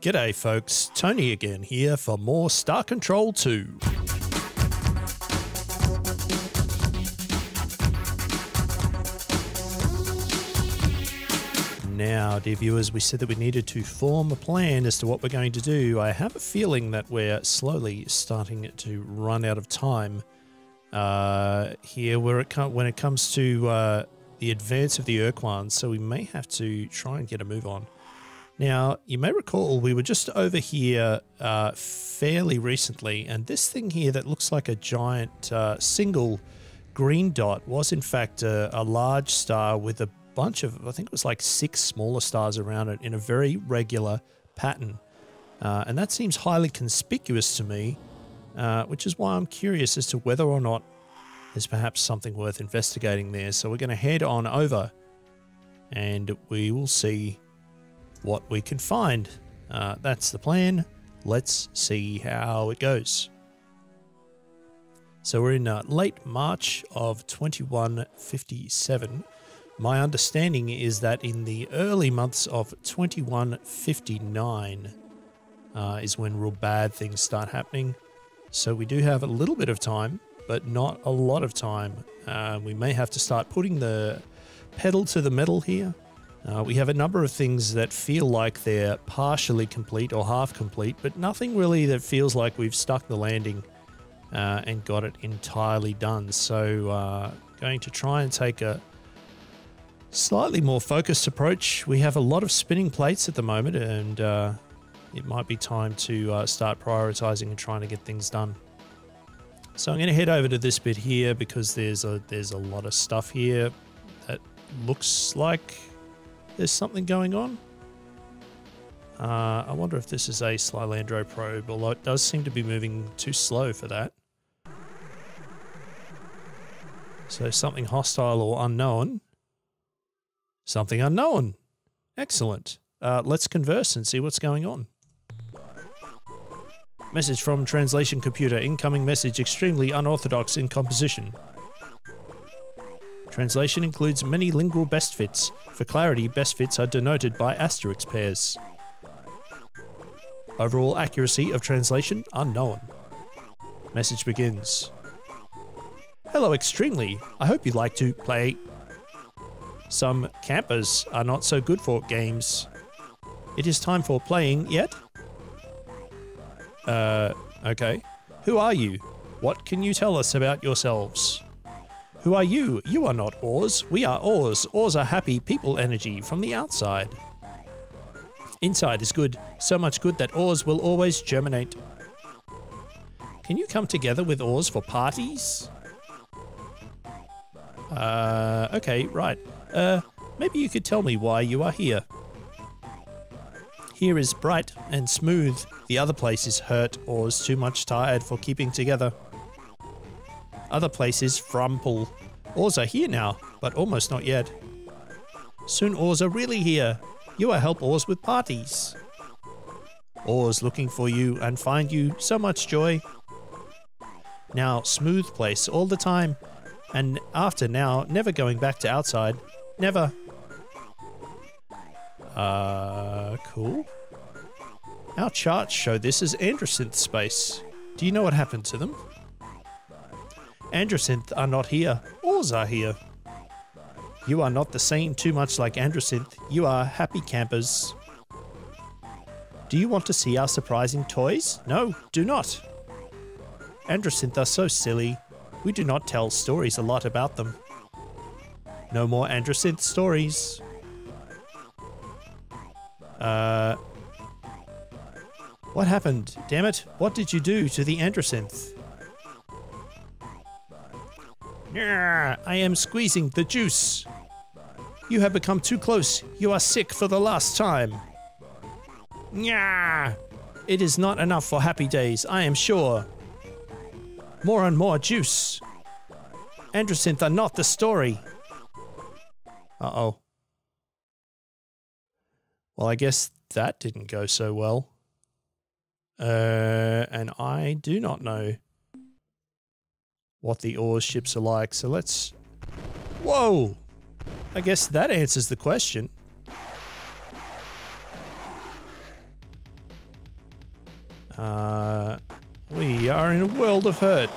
G'day folks, Tony again here for more Star Control 2. Now, dear viewers, we said that we needed to form a plan as to what we're going to do. I have a feeling that we're slowly starting to run out of time uh, here where it when it comes to uh, the advance of the Ur-Quans, so we may have to try and get a move on. Now, you may recall we were just over here uh, fairly recently, and this thing here that looks like a giant uh, single green dot was in fact a, a, large star with a bunch of, I think it was like six smaller stars around it in a very regular pattern. Uh, and that seems highly conspicuous to me, uh, which is why I'm curious as to whether or not there's perhaps something worth investigating there. So we're going to head on over and we will see what we can find. Uh, that's the plan. Let's see how it goes. So we're in uh, late March of 2157. My understanding is that in the early months of 2159 uh, is when real bad things start happening. So we do have a little bit of time, but not a lot of time. Uh, we may have to start putting the pedal to the metal here uh, we have a number of things that feel like they're partially complete or half complete, but nothing really that feels like we've stuck the landing uh, and got it entirely done. So, uh, going to try and take a slightly more focused approach. We have a lot of spinning plates at the moment, and uh, it might be time to uh, start prioritizing and trying to get things done. So I'm going to head over to this bit here because there's a there's a lot of stuff here that looks like there's something going on. Uh, I wonder if this is a Slylandro probe, although it does seem to be moving too slow for that. So something hostile or unknown. Something unknown. Excellent. Uh, let's converse and see what's going on. Message from translation computer. Incoming message extremely unorthodox in composition. Translation includes many lingual best fits. For clarity, best fits are denoted by asterisk pairs. Overall accuracy of translation unknown. Message begins. Hello, Extremely. I hope you'd like to play. Some campers are not so good for games. It is time for playing yet? Uh, okay. Who are you? What can you tell us about yourselves? Who are you? You are not Orz. We are Orz. Orz are happy people energy from the outside. Inside is good, so much good that Orz will always germinate. Can you come together with Orz for parties? Uh, okay, right. Uh, maybe you could tell me why you are here. Here is bright and smooth. The other place is hurt or is too much tired for keeping together. Other places, from Frumple. Orz are here now, but almost not yet. Soon Orz are really here. You will help Orz with parties. Orz looking for you and find you so much joy. Now, smooth place all the time. And after now, never going back to outside. Never. Uh, cool. Our charts show this as Androsynth space. Do you know what happened to them? Androsynth are not here. Orz are here. You are not the same too much like Androsynth. You are happy campers. Do you want to see our surprising toys? No, do not. Androsynth are so silly. We do not tell stories a lot about them. No more Androsynth stories. Uh. What happened? Damn it. What did you do to the Androsynth? I am squeezing the juice. You have become too close. You are sick for the last time. It is not enough for happy days, I am sure. More and more juice. Androsynth are not the story. Uh oh. Well, I guess that didn't go so well. Uh, and I do not know what the ore ships are like. So let's... Whoa! I guess that answers the question. Uh, we are in a world of hurt.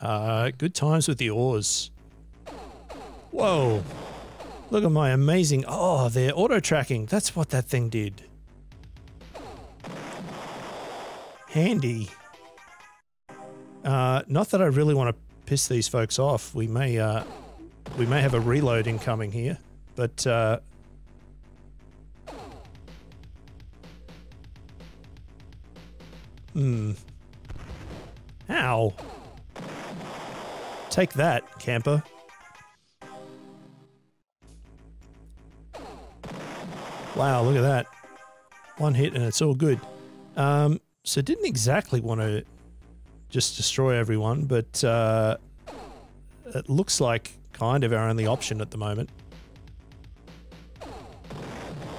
Uh, good times with the Orz. Whoa. Look at my amazing... Oh, they're auto-tracking. That's what that thing did. Handy. Uh, not that I really want to piss these folks off. We may, uh, we may have a reload incoming here, but, uh, Hmm. Ow. Take that, camper. Wow, look at that. One hit and it's all good. Um, so didn't exactly want to just destroy everyone, but uh, it looks like kind of our only option at the moment.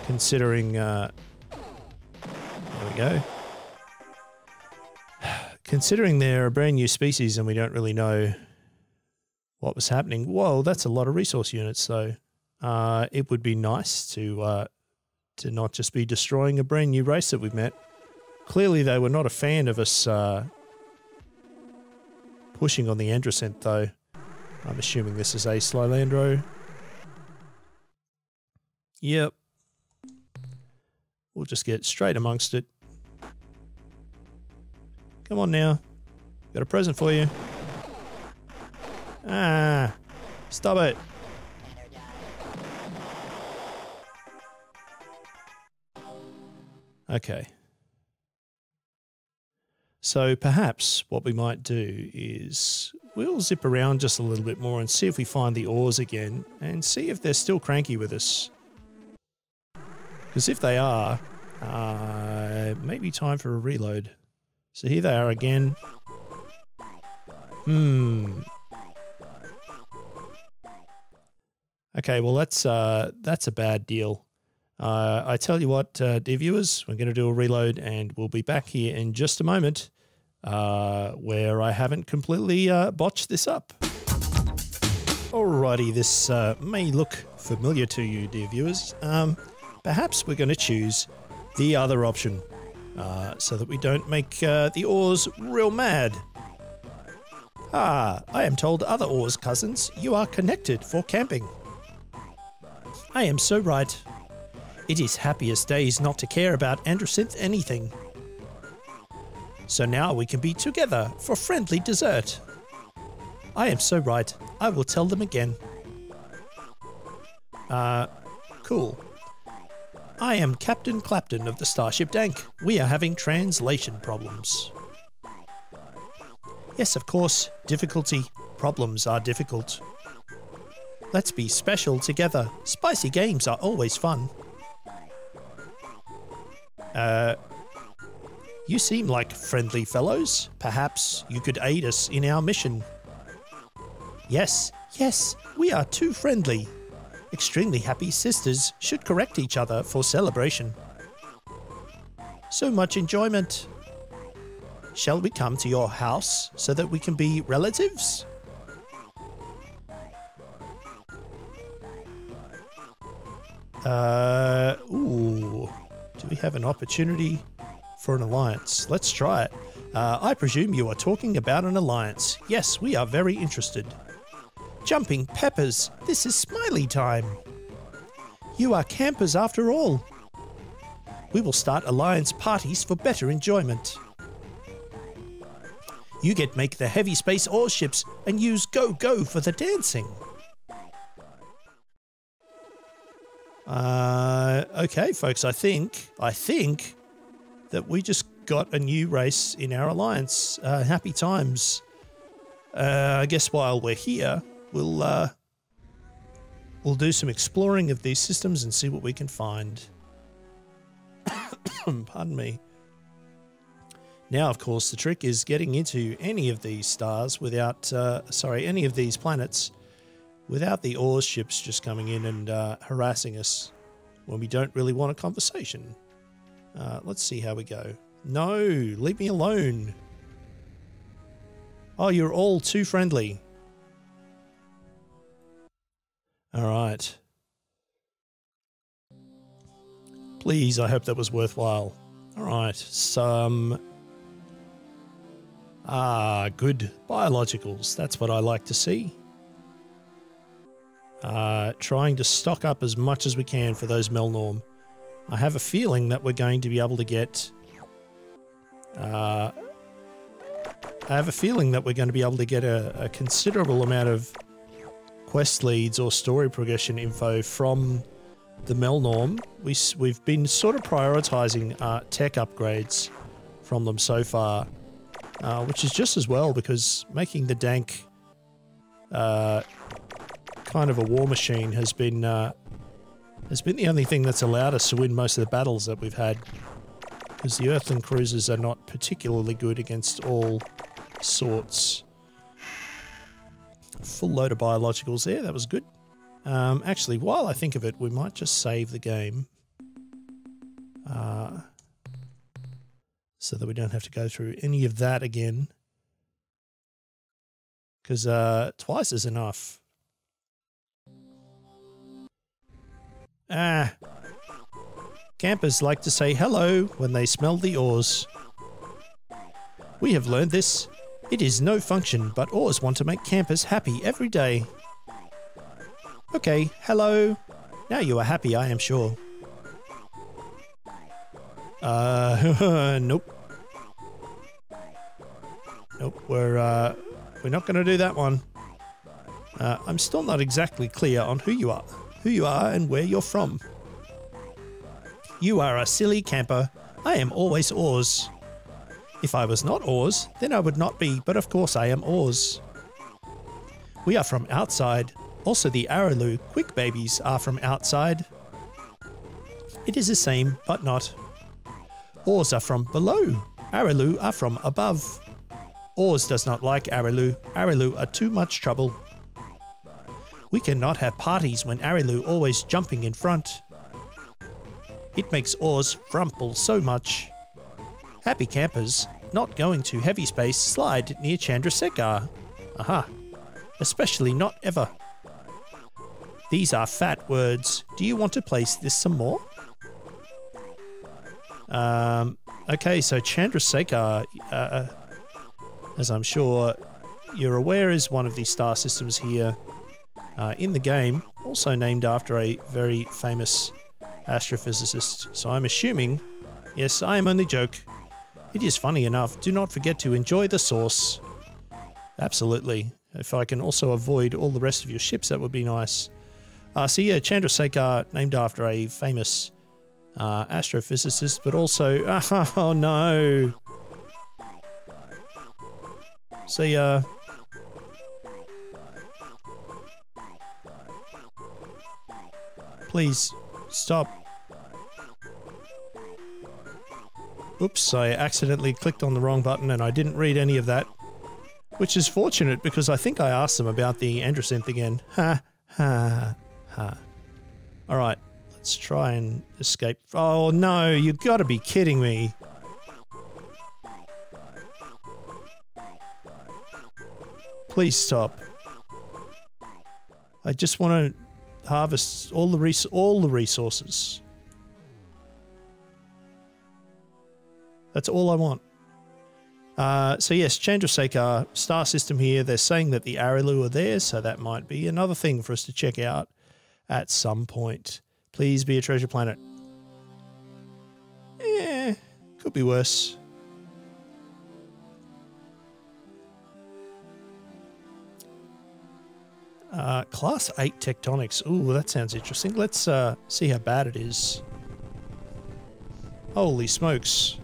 Considering, uh, there we go. Considering they're a brand new species and we don't really know what was happening, whoa, that's a lot of resource units. So uh, it would be nice to uh, to not just be destroying a brand new race that we've met. Clearly, they were not a fan of us uh, pushing on the Androsynth, though. I'm assuming this is a Slylandro. Yep. We'll just get straight amongst it. Come on now. Got a present for you. Ah. Stop it. Okay. So perhaps what we might do is we'll zip around just a little bit more and see if we find the Orz again and see if they're still cranky with us. Because if they are, uh, maybe time for a reload. So here they are again. Hmm. Okay, well that's uh, that's a bad deal. Uh, I tell you what, uh, dear viewers, we're going to do a reload and we'll be back here in just a moment uh, where I haven't completely uh, botched this up. Alrighty, this uh, may look familiar to you, dear viewers. Um, perhaps we're going to choose the other option uh, so that we don't make the Orz real mad. Ah, I am told other Orz cousins, you are connected for camping. I am so right. It is happiest days not to care about Androsynth anything. So now we can be together for friendly dessert. I am so right. I will tell them again. Uh, cool. I am Captain Clapton of the Starship Dank. We are having translation problems. Yes, of course, difficulty. Problems are difficult. Let's be special together. Spicy games are always fun. Uh, you seem like friendly fellows. Perhaps you could aid us in our mission. Yes, yes, we are too friendly. Extremely happy sisters should correct each other for celebration. So much enjoyment. Shall we come to your house so that we can be relatives? Uh, have an opportunity for an alliance? Let's try it. Uh, I presume you are talking about an alliance. Yes, we are very interested. Jumping peppers, this is smiley time. You are campers after all. We will start alliance parties for better enjoyment. You get make the heavy space ore ships and use Go Go for the dancing. Uh, okay, folks, I think, I think that we just got a new race in our alliance. Uh, happy times. Uh, I guess while we're here, we'll, uh, we'll do some exploring of these systems and see what we can find. Pardon me. Now, of course, the trick is getting into any of these stars without, uh, sorry, any of these planets without the ore ships just coming in and uh, harassing us when we don't really want a conversation. Uh, let's see how we go. No, leave me alone. Oh, you're all too friendly. All right. Please, I hope that was worthwhile. All right, some ah good biologicals. That's what I like to see. Uh, trying to stock up as much as we can for those Melnorme. I have a feeling that we're going to be able to get. Uh, I have a feeling that we're going to be able to get a, a considerable amount of quest leads or story progression info from the Melnorme. We, we've been sort of prioritizing uh, tech upgrades from them so far, uh, which is just as well because making the Dank uh, kind of a war machine has been uh, has been the only thing that's allowed us to win most of the battles that we've had. Because the Earthling cruisers are not particularly good against all sorts. Full load of biologicals there, that was good. Um, actually, while I think of it, we might just save the game. Uh, so that we don't have to go through any of that again. Because uh, twice is enough. Ah. Campers like to say hello when they smell the Orz. We have learned this. It is no function, but Orz want to make campers happy every day. Okay, hello. Now you are happy, I am sure. Uh, nope. Nope, we're, uh, we're not going to do that one. Uh, I'm still not exactly clear on who you are who you are and where you're from. You are a silly camper. I am always Orz. If I was not Orz, then I would not be, but of course I am Orz. We are from outside. Also, the Arilu quick babies are from outside. It is the same, but not. Orz are from below. Arilu are from above. Orz does not like Arilu. Arilu are too much trouble. We cannot have parties when Arilu always jumping in front. It makes Orz frumple so much. Happy campers, not going to heavy space slide near Chandrasekhar. Aha. Especially not ever. These are fat words. Do you want to place this some more? Um, okay, so Chandrasekhar, uh, as I'm sure you're aware, is one of the star systems here uh, in the game, also named after a very famous astrophysicist. So I'm assuming, yes, I am only joke. It is funny enough. Do not forget to enjoy the sauce. Absolutely. If I can also avoid all the rest of your ships, that would be nice. Uh, so yeah, Chandrasekhar, named after a famous uh, astrophysicist, but also, oh no. See, uh, Please, stop. Oops, I accidentally clicked on the wrong button and I didn't read any of that. Which is fortunate because I think I asked them about the androsynth again. Ha, ha, ha. Alright, let's try and escape. Oh no, you gotta be kidding me. Please stop. I just want to harvest all the res all the resources. That's all I want. Uh, so yes, Chandrasekhar star system here. They're saying that the Arilu are there, so that might be another thing for us to check out at some point. Please be a treasure planet. Eh, could be worse. Uh, class 8 tectonics. Ooh, that sounds interesting. Let's uh, see how bad it is. Holy smokes.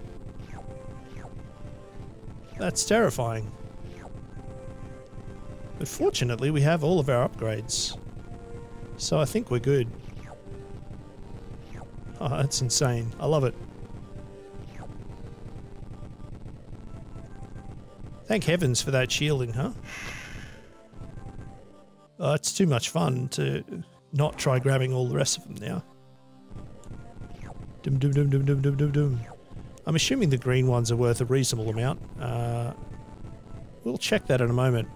That's terrifying. But fortunately, we have all of our upgrades. So I think we're good. Oh, that's insane. I love it. Thank heavens for that shielding, huh? Oh, it's too much fun to not try grabbing all the rest of them now. I'm assuming the green ones are worth a reasonable amount. Uh, we'll check that in a moment.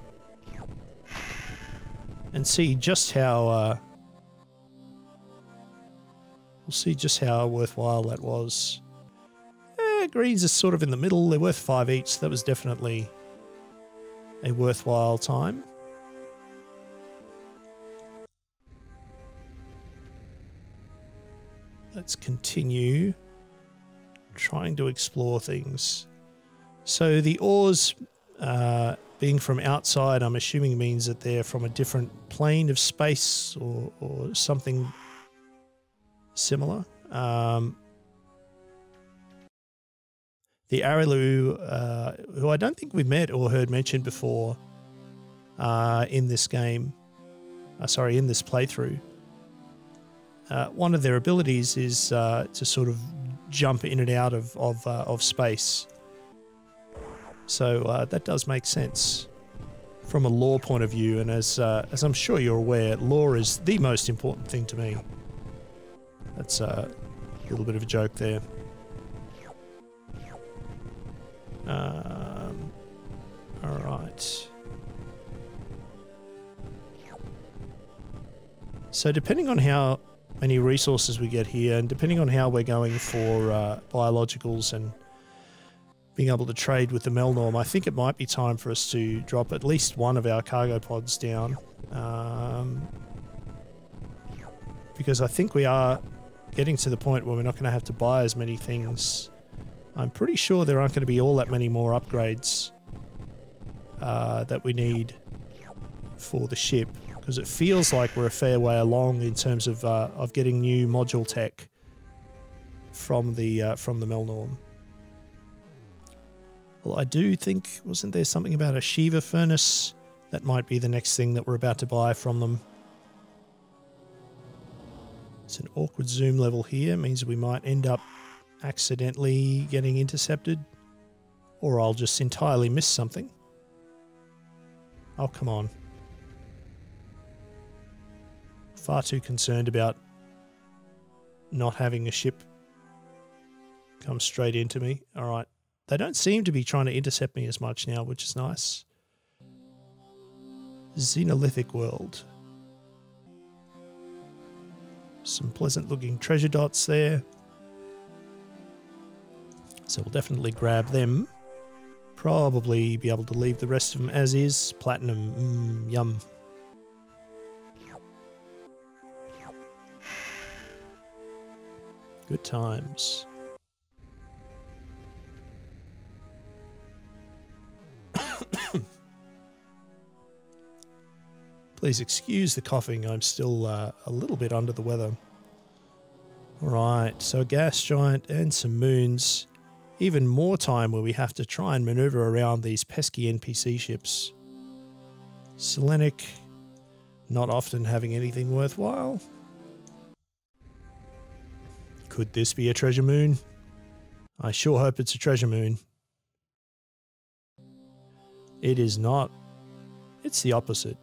And see just how... Uh, We'll see just how worthwhile that was. Eh, greens are sort of in the middle. They're worth five each. So that was definitely a worthwhile time. Let's continue trying to explore things. So the Orz uh, being from outside, I'm assuming means that they're from a different plane of space or, or something similar. Um, the Arilu, uh, who I don't think we've met or heard mentioned before uh, in this game, uh, sorry, in this playthrough. Uh, one of their abilities is uh, to sort of jump in and out of of, uh, of space. So uh, that does make sense from a lore point of view, and as uh, as I'm sure you're aware, lore is the most important thing to me. That's a little bit of a joke there. Um, all right. So depending on how many resources we get here, and depending on how we're going for uh, biologicals and being able to trade with the Melnorme, I think it might be time for us to drop at least one of our cargo pods down. Um, because I think we are getting to the point where we're not going to have to buy as many things. I'm pretty sure there aren't going to be all that many more upgrades uh, that we need for the ship because it feels like we're a fair way along in terms of uh, of getting new module tech from the uh, from the Melnorme. Well, I do think wasn't there something about a Shiva furnace that might be the next thing that we're about to buy from them. It's an awkward zoom level here, It means we might end up accidentally getting intercepted. Or I'll just entirely miss something. Oh, come on. Far too concerned about not having a ship come straight into me. Alright. They don't seem to be trying to intercept me as much now, which is nice. Xenolithic world. Some pleasant looking treasure dots there. So we'll definitely grab them. Probably be able to leave the rest of them as is. Platinum, mm, yum. Good times. Please excuse the coughing. I'm still uh, a little bit under the weather. All right, so a gas giant and some moons. Even more time where we have to try and maneuver around these pesky NPC ships. Selenic, not often having anything worthwhile. Could this be a treasure moon? I sure hope it's a treasure moon. It is not. It's the opposite.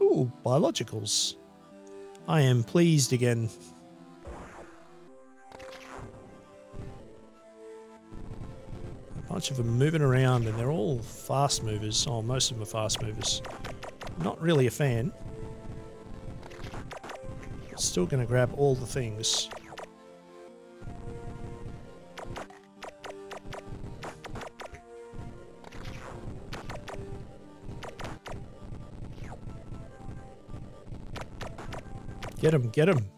Ooh, biologicals. I am pleased again. A bunch of them moving around and they're all fast movers. Oh, most of them are fast movers. Not really a fan. Still to grab all the things. Get him, get him.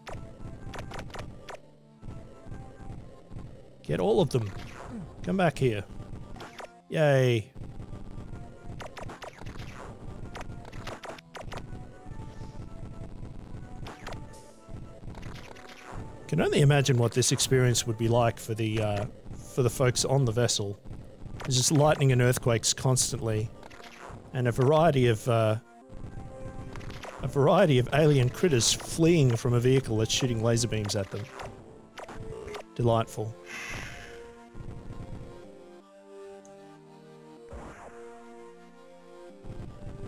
Get all of them. Come back here. Yay. Can only imagine what this experience would be like for the uh, for the folks on the vessel. There's just lightning and earthquakes constantly, and a variety of uh, a variety of alien critters fleeing from a vehicle that's shooting laser beams at them. Delightful.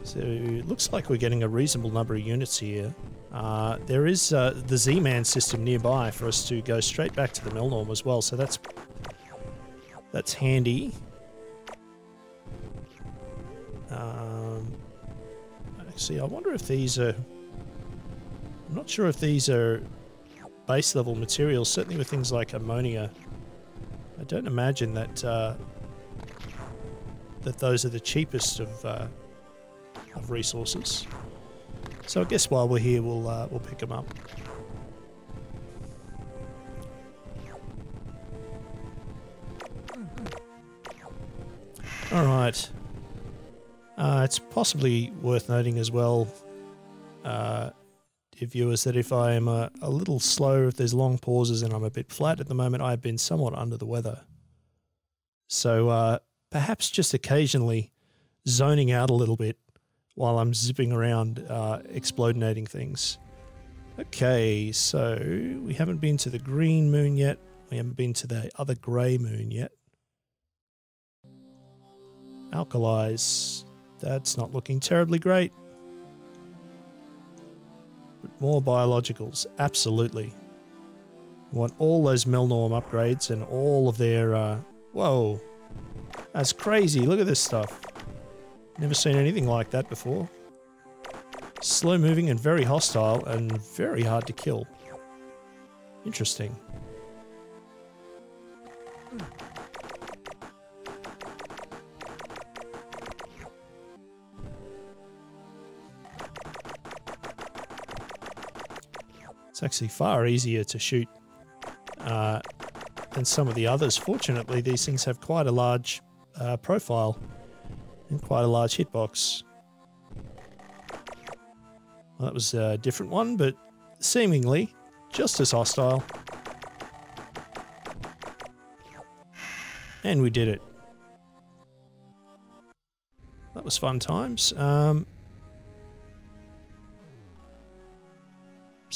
So it looks like we're getting a reasonable number of units here. Uh, there is uh, the Zeeman system nearby for us to go straight back to the Melnorme as well, so that's that's handy. Um, See, I wonder if these are... I'm not sure if these are base level materials, certainly with things like ammonia. I don't imagine that uh, that those are the cheapest of uh, of resources. So I guess while we're here, we'll uh, we'll pick them up. All right. Uh, it's possibly worth noting as well, uh, dear viewers, that if I am a, a little slow, if there's long pauses and I'm a bit flat at the moment, I've been somewhat under the weather. So uh, perhaps just occasionally zoning out a little bit while I'm zipping around, uh, explodinating things. Okay, so we haven't been to the green moon yet. We haven't been to the other grey moon yet. Alkalize. That's not looking terribly great. But more biologicals, absolutely. We want all those Melnorme upgrades and all of their... Uh, whoa, that's crazy. Look at this stuff. Never seen anything like that before. Slow moving and very hostile and very hard to kill. Interesting. It's actually far easier to shoot uh, than some of the others. Fortunately, these things have quite a large uh, profile and quite a large hitbox. Well, that was a different one, but seemingly just as hostile. And we did it. That was fun times. Um,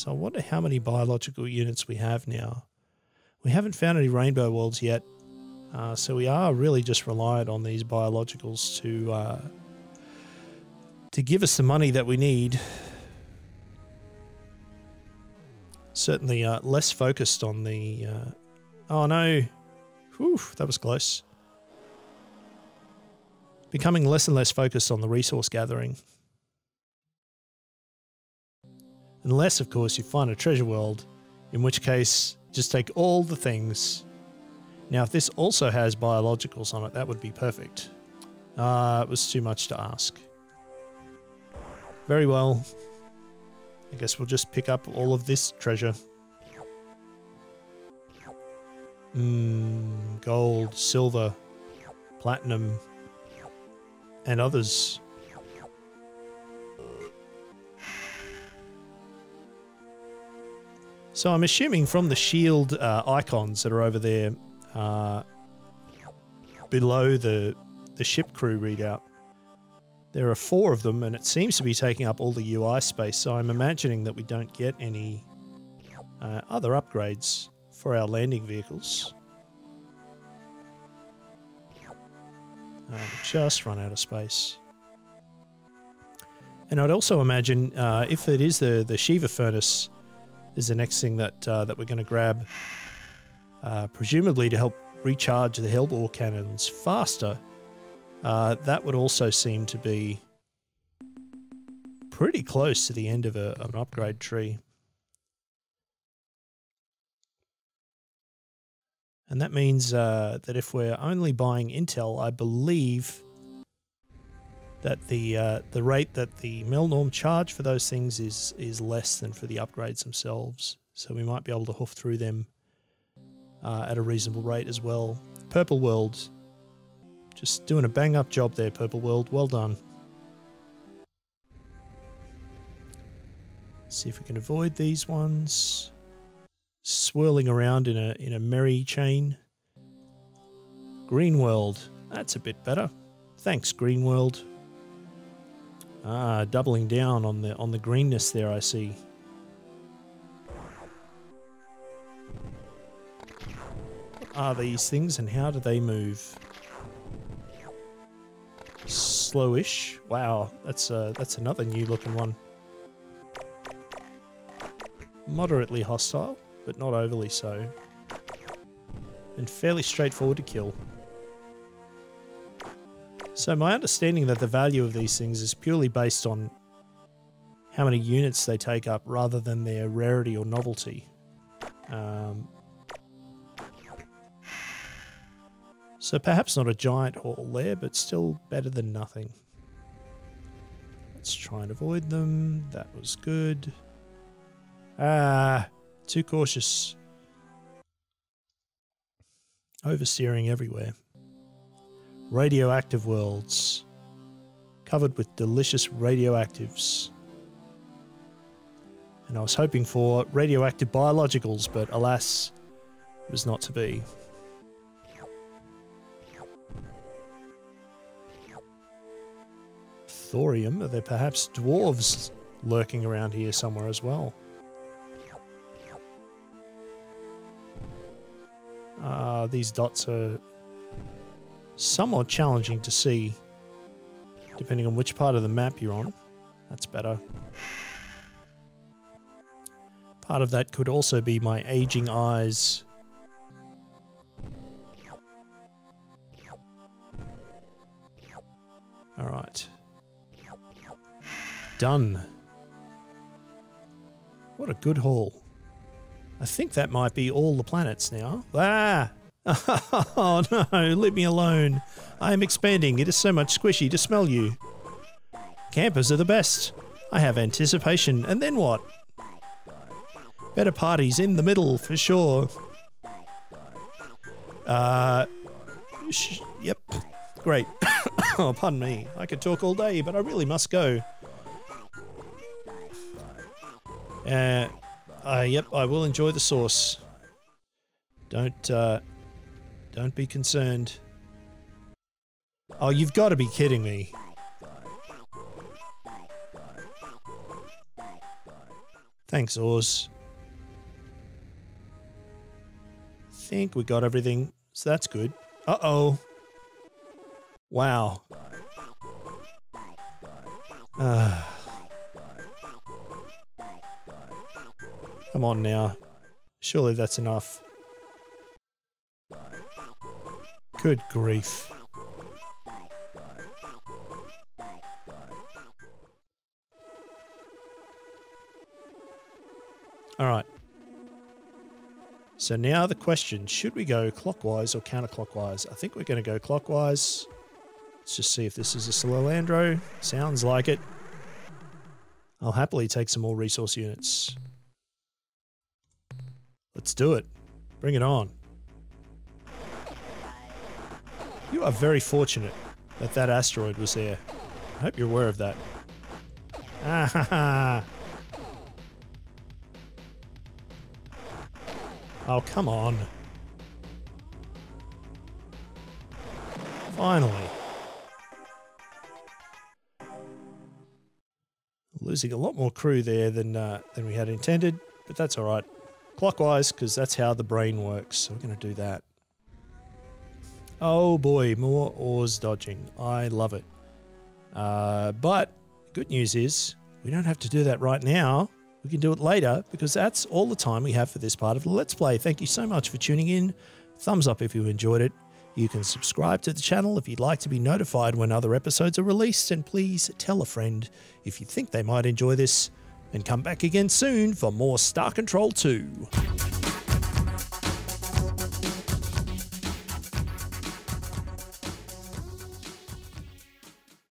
So I wonder how many biological units we have now. We haven't found any rainbow worlds yet, uh, so we are really just reliant on these biologicals to uh, to give us the money that we need. Certainly uh, less focused on the. Uh, oh no! Whew, that was close. Becoming less and less focused on the resource gathering. Unless, of course, you find a treasure world, in which case, just take all the things. Now, if this also has biologicals on it, that would be perfect. Ah, uh, it was too much to ask. Very well. I guess we'll just pick up all of this treasure. Mmm, gold, silver, platinum, and others. So I'm assuming from the shield uh, icons that are over there uh, below the the ship crew readout, there are four of them, and it seems to be taking up all the UI space. So I'm imagining that we don't get any uh, other upgrades for our landing vehicles. Uh, just run out of space. And I'd also imagine uh, if it is the the Shiva furnace is the next thing that uh, that we're going to grab, uh, presumably to help recharge the Hellbore cannons faster. Uh, that would also seem to be pretty close to the end of, a, an upgrade tree. And that means uh, that if we're only buying Intel, I believe that the uh, the rate that the Melnorme charge for those things is is less than for the upgrades themselves. So we might be able to hoof through them uh, at a reasonable rate as well. Purple World, just doing a bang up job there, Purple World. Well done. See if we can avoid these ones. Swirling around in a in a merry chain. Green World, that's a bit better. Thanks, Green World. Ah, doubling down on the on the greenness there, I see. Are these things and how do they move? Slowish. Wow, that's uh that's another new looking one. Moderately hostile, but not overly so. And fairly straightforward to kill. So my understanding that the value of these things is purely based on how many units they take up rather than their rarity or novelty. Um, so perhaps not a giant haul there, but still better than nothing. Let's try and avoid them. That was good. Ah, too cautious. Oversteering everywhere. Radioactive worlds. Covered with delicious radioactives. And I was hoping for radioactive biologicals, but alas, it was not to be. Thorium, are there perhaps dwarves lurking around here somewhere as well? Uh, these dots are somewhat challenging to see, depending on which part of the map you're on. That's better. Part of that could also be my aging eyes. All right. Done. What a good haul. I think that might be all the planets now. Ah! Oh no, leave me alone. I am expanding. It is so much squishy to smell you. Campers are the best. I have anticipation. And then what? Better parties in the middle for sure. Uh, yep. Great. oh, pardon me. I could talk all day, but I really must go. Uh, uh, yep, I will enjoy the sauce. Don't, uh, don't be concerned. Oh, you've got to be kidding me. Thanks, Oz. think we got everything, so that's good. Uh-oh. Wow. Uh. Come on now. Surely that's enough. Good grief. All right. So now the question, should we go clockwise or counterclockwise? I think we're going to go clockwise. Let's just see if this is a Salamandro. Sounds like it. I'll happily take some more resource units. Let's do it. Bring it on. You are very fortunate that that asteroid was there. I hope you're aware of that. Ah ha ha. Oh, come on. Finally. Losing a lot more crew there than uh, than we had intended, but that's all right. Clockwise, because that's how the brain works. So we're going to do that. Oh boy, more Orz dodging. I love it. Uh, but good news is we don't have to do that right now. We can do it later because that's all the time we have for this part of the Let's Play. Thank you so much for tuning in. Thumbs up if you enjoyed it. You can subscribe to the channel if you'd like to be notified when other episodes are released, and please tell a friend if you think they might enjoy this. And come back again soon for more Star Control 2.